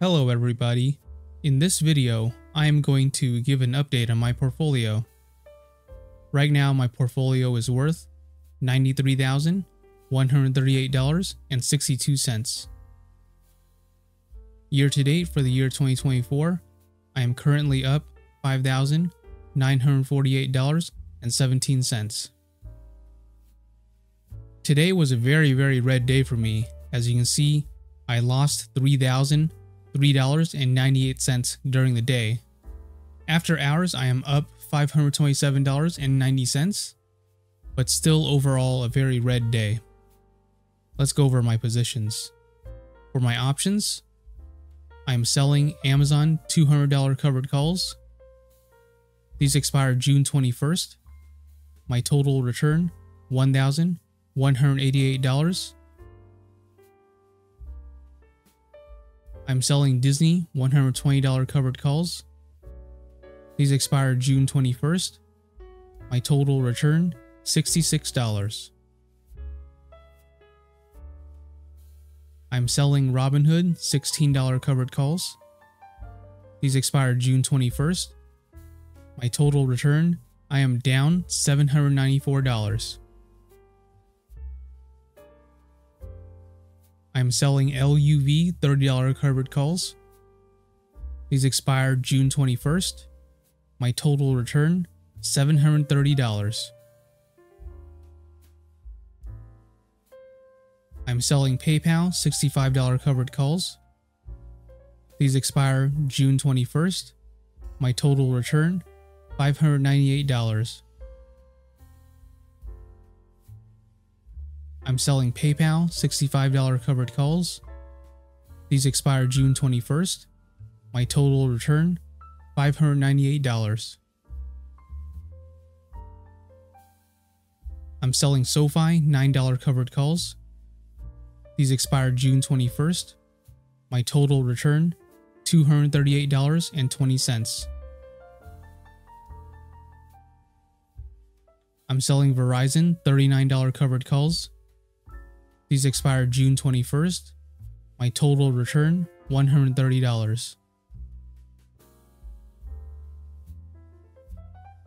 Hello everybody. In this video, I am going to give an update on my portfolio. Right now my portfolio is worth $93,138.62. Year to date for the year 2024, I am currently up $5,948.17. Today was a very very red day for me. As you can see, I lost $3,003.98 during the day. After hours, I am up $527.90, but still overall a very red day. Let's go over my positions. For my options, I am selling Amazon $200 covered calls. These expire June 21st. My total return $1,188. I'm selling Disney $120 covered calls. These expire June 21st. My total return $66. I'm selling Robinhood $16 covered calls. These expire June 21st. My total return, I am down $794. I'm selling LUV $30 covered calls. These expire June 21st. My total return, $730. I'm selling PayPal $65 covered calls. These expire June 21st. My total return, $598. I'm selling PayPal $65 covered calls. These expire June 21st. My total return $598. I'm selling SoFi $9 covered calls. These expire June 21st. My total return $238.20. I'm selling Verizon $39 covered calls. These expire June 21st. My total return $130.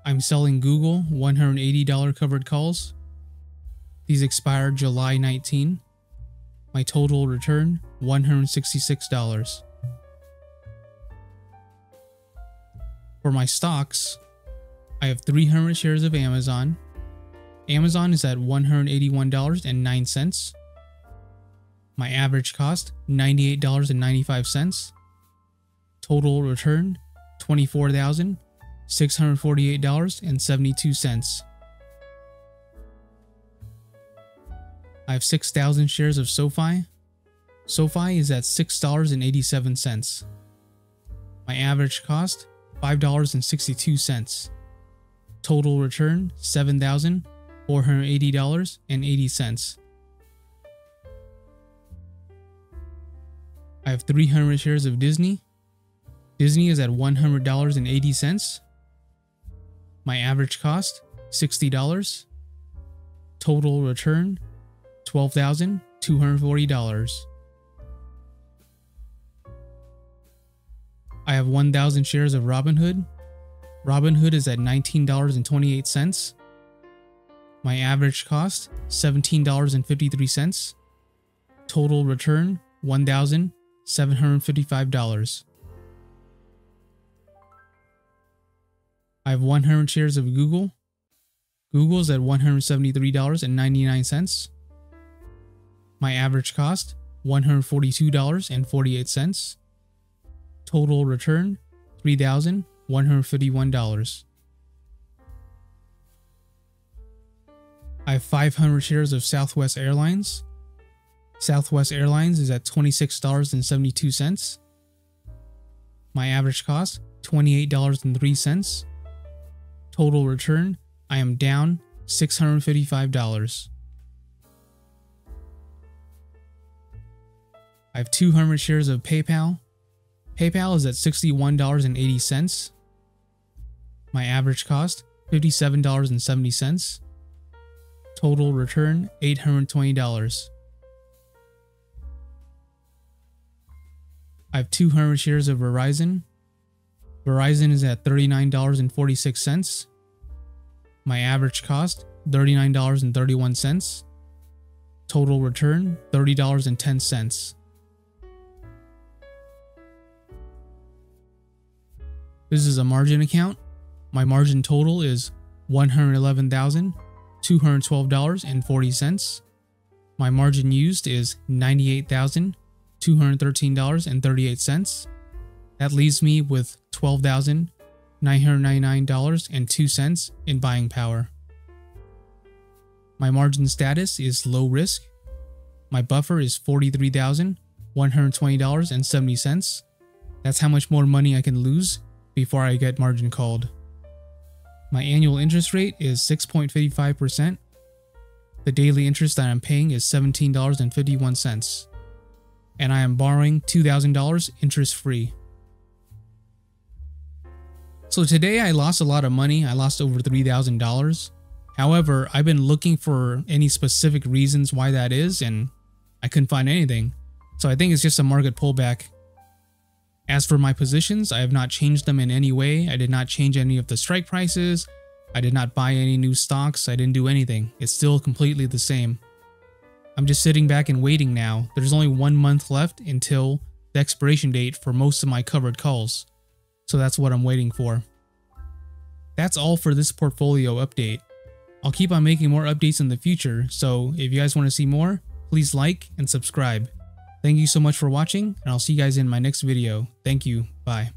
I'm selling Google $180 covered calls. These expire July 19. My total return $166. For my stocks, I have 300 shares of Amazon. Amazon is at $181.09. My average cost $98.95. Total return $24,648.72. I have 6,000 shares of SoFi. SoFi is at $6.87. My average cost $5.62. Total return $7,480.80. I have 300 shares of Disney. Disney is at $100.80. My average cost $60. Total return $12,240. I have 1,000 shares of Robinhood. Robinhood is at $19.28. My average cost $17.53. Total return $1,755. I have 100 shares of Google. Google's at $173.99. My average cost $142.48. Total return $3,151. I have 500 shares of Southwest Airlines. Southwest Airlines is at $26.72. My average cost $28.03. Total return I am down $655. I have 200 shares of PayPal. PayPal is at $61.80. My average cost $57.70. Total return $820. I have 200 shares of Verizon. Verizon is at $39.46. My average cost, $39.31. Total return, $30.10. This is a margin account. My margin total is $111,212.40. My margin used is $98,213.38. That leaves me with $12,999.02 in buying power. My margin status is low risk. My buffer is $43,120.70. That's how much more money I can lose before I get margin called. My annual interest rate is 6.55%. The daily interest that I'm paying is $17.51. And I am borrowing $2,000 interest free. So today I lost a lot of money. I lost over $3,000. However, I've been looking for any specific reasons why that is and I couldn't find anything. So I think it's just a market pullback. As for my positions, I have not changed them in any way. I did not change any of the strike prices. I did not buy any new stocks. I didn't do anything. It's still completely the same. I'm just sitting back and waiting now. There's only one month left until the expiration date for most of my covered calls. So that's what I'm waiting for. That's all for this portfolio update. I'll keep on making more updates in the future, so if you guys want to see more, please like and subscribe. Thank you so much for watching, and I'll see you guys in my next video. Thank you. Bye.